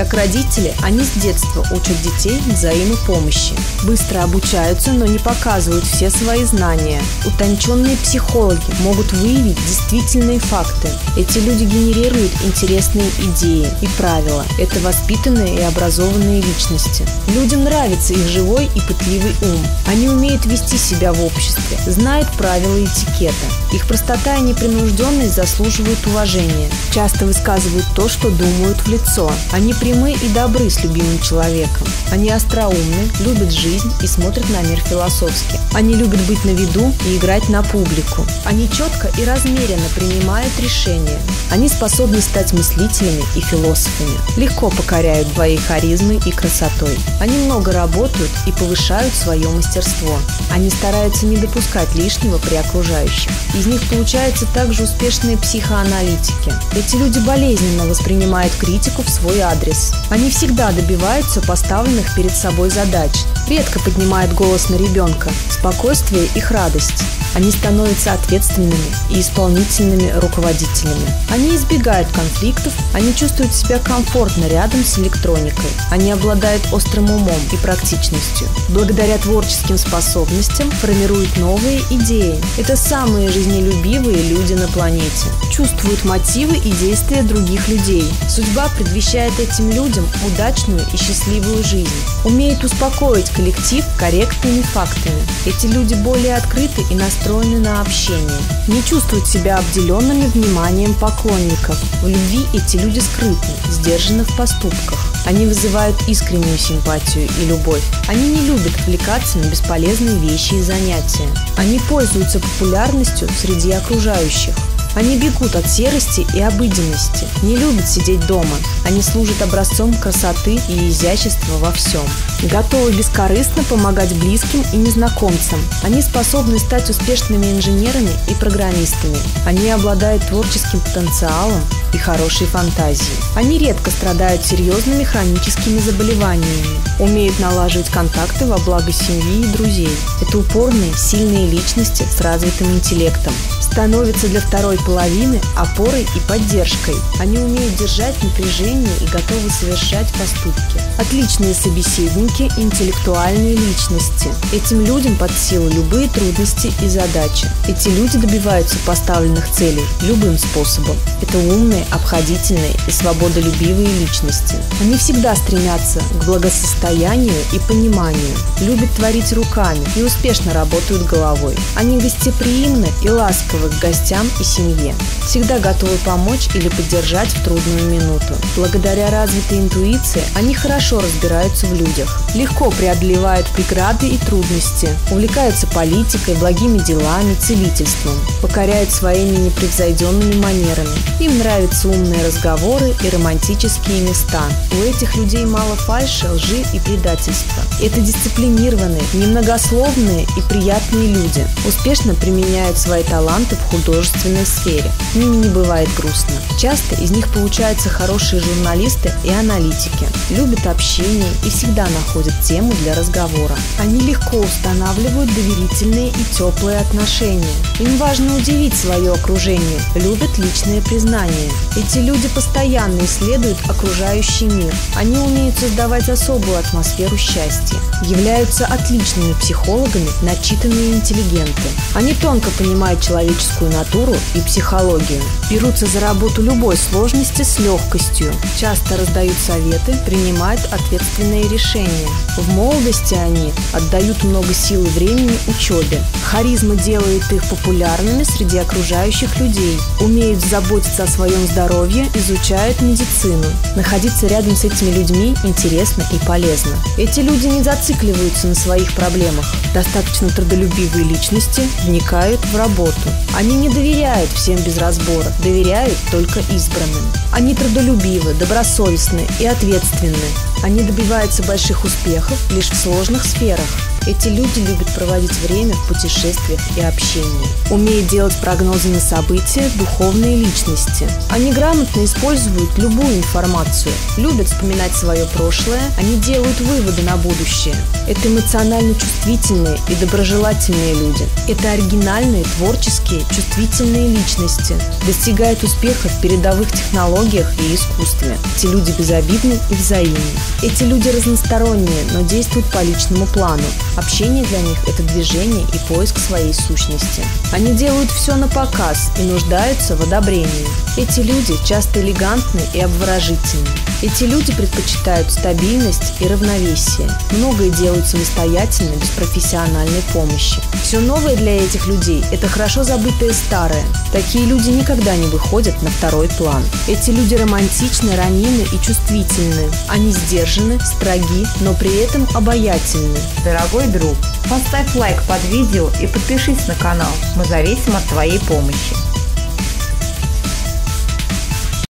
Как родители, они с детства учат детей взаимопомощи. Быстро обучаются, но не показывают все свои знания. Утонченные психологи могут выявить действительные факты. Эти люди генерируют интересные идеи и правила. Это воспитанные и образованные личности. Людям нравится их живой и пытливый ум. Они умеют вести себя в обществе, знают правила этикета. Их простота и непринужденность заслуживают уважения. Часто высказывают то, что думают в лицо. Они прямы и добры с любимым человеком. Они остроумны, любят жизнь и смотрят на мир философски. Они любят быть на виду и играть на публику. Они четко и размеренно принимают решения. Они способны стать мыслителями и философами. Легко покоряют своей харизмой и красотой. Они много работают и повышают свое мастерство. Они стараются не допускать лишнего при окружающих. Из них получаются также успешные психоаналитики. Эти люди болезненно воспринимают критику в свой адрес. Они всегда добиваются поставленных перед собой задач, редко поднимают голос на ребенка. Спокойствие – их радость. Они становятся ответственными и исполнительными руководителями. Они избегают конфликтов, они чувствуют себя комфортно рядом с электроникой. Они обладают острым умом и практичностью. Благодаря творческим способностям формируют новые идеи. Это самые жизнелюбивые люди на планете. Чувствуют мотивы и действия других людей. Судьба предвещает этим людям удачную и счастливую жизнь. Умеет успокоить коллектив корректными фактами. Эти люди более открыты и настроены на общение. Не чувствуют себя обделенными вниманием поклонников. В любви эти люди скрытны, сдержаны в поступках. Они вызывают искреннюю симпатию и любовь. Они не любят отвлекаться на бесполезные вещи и занятия. Они пользуются популярностью среди окружающих. Они бегут от серости и обыденности, не любят сидеть дома. Они служат образцом красоты и изящества во всем. Готовы бескорыстно помогать близким и незнакомцам. Они способны стать успешными инженерами и программистами. Они обладают творческим потенциалом и хорошей фантазией. Они редко страдают серьезными хроническими заболеваниями, умеют налаживать контакты во благо семьи и друзей. Это упорные, сильные личности с развитым интеллектом. Становятся для второй половины опорой и поддержкой. Они умеют держать напряжение и готовы совершать поступки. Отличные собеседники, интеллектуальные личности. Этим людям под силу любые трудности и задачи. Эти люди добиваются поставленных целей любым способом. Это умные, обходительные и свободолюбивые личности. Они всегда стремятся к благосостоянию и пониманию, любят творить руками и успешно работают головой. Они гостеприимны и ласковы к гостям и семье. Всегда готовы помочь или поддержать в трудную минуту. Благодаря развитой интуиции они хорошо разбираются в людях, легко преодолевают преграды и трудности, увлекаются политикой, благими делами, целительством, покоряют своими непревзойденными манерами. Им нравятся умные разговоры и романтические места. У этих людей мало фальши, лжи и предательства. Это дисциплинированные, немногословные и приятные люди. Успешно применяют свои таланты в художественной сфере. Ними не бывает грустно. Часто из них получаются хорошие журналисты и аналитики. Любят общение и всегда находят тему для разговора. Они легко устанавливают доверительные и теплые отношения. Им важно удивить свое окружение, любят личное признание. Эти люди постоянно исследуют окружающий мир. Они умеют создавать особую атмосферу счастья. Являются отличными психологами, начитанные интеллигенты. Они тонко понимают человеческую натуру и психологию. Берутся за работу любой сложности с легкостью. Часто раздают советы, принимают ответственные решения. В молодости они отдают много сил и времени учебе. Харизма делает их популярными среди окружающих людей. Умеют заботиться о своем здоровье, изучают медицину. Находиться рядом с этими людьми интересно и полезно. Эти люди не зацикливаются на своих проблемах. Достаточно трудолюбивые личности вникают в работу. Они не доверяют всем без разбора, доверяют только избранным. Они трудолюбивы, добросовестны и ответственны. Они добиваются больших успехов лишь в сложных сферах. Эти люди любят проводить время в путешествиях и общении. Умеют делать прогнозы на события духовные личности. Они грамотно используют любую информацию, любят вспоминать свое прошлое, они делают выводы на будущее. Это эмоционально чувствительные и доброжелательные люди. Это оригинальные, творческие, чувствительные личности. Достигают успеха в передовых технологиях и искусстве. Эти люди безобидны и взаимны. Эти люди разносторонние, но действуют по личному плану. Общение для них – это движение и поиск своей сущности. Они делают все на показ и нуждаются в одобрении. Эти люди часто элегантны и обворожительны. Эти люди предпочитают стабильность и равновесие. Многое делают самостоятельно, без профессиональной помощи. Все новое для этих людей – это хорошо забытое старое. Такие люди никогда не выходят на второй план. Эти люди романтичны, ранимы и чувствительны. Они сдержаны, строги, но при этом обаятельны. Дорогой друг, поставь лайк под видео и подпишись на канал. Мы зависим от твоей помощи.